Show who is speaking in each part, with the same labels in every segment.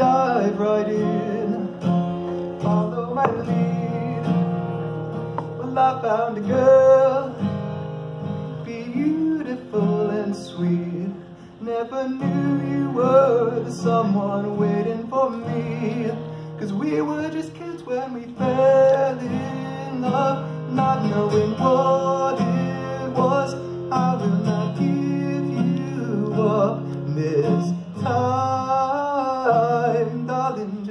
Speaker 1: dive right in, follow my lead. Well, I found a girl, beautiful and sweet. Never knew you were the someone waiting for me. Cause we were just kids when we fell in love, not knowing what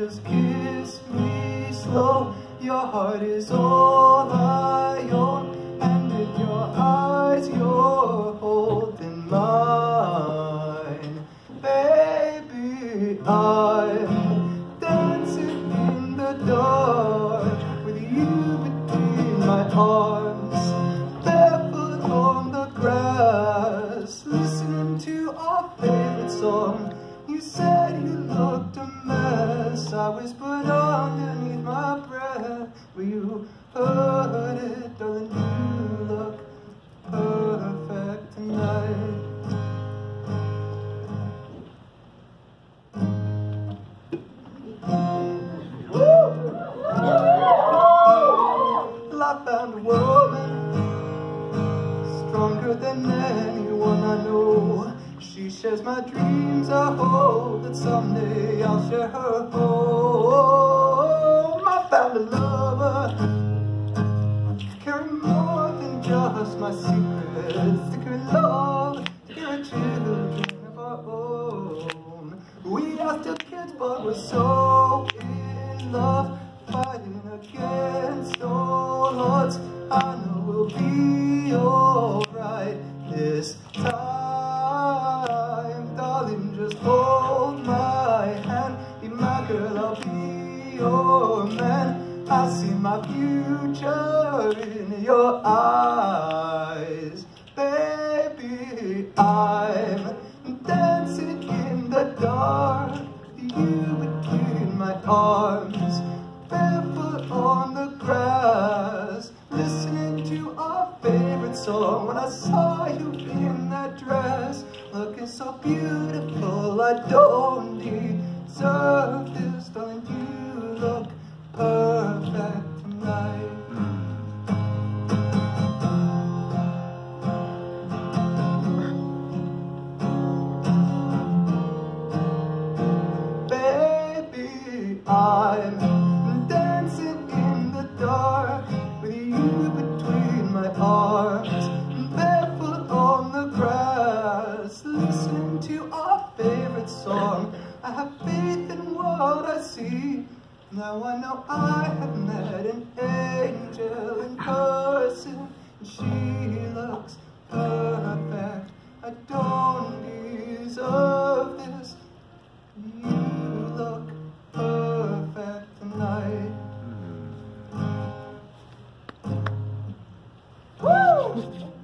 Speaker 1: just kiss me slow. Your heart is all I own, and in your eyes, you're holding mine. Baby, I'm dancing in the dark with you between my arms, barefoot on the grass, listening to our favorite song. You said you looked a mess. I whispered underneath my breath. Will you heard it, darling? You look perfect tonight. Well, I found a woman stronger than know. She shares my dreams. I hope that someday I'll share her home. I found a lover, carry more than just my secrets. To carry love, to carry children of our own. We are still kids, but we're so in love, fighting against all odds. I know we'll be my future in your eyes, baby. I'm dancing in the dark, you between my arms, barefoot on the grass, listening to our favorite song. When I saw you in that dress, looking so beautiful, I don't deserve this. time Dancing in the dark With you between my arms. Barefoot on the grass Listening to our favorite song. I have faith in what I see. Now I know I have met an angel in person She looks perfect. I don't Não!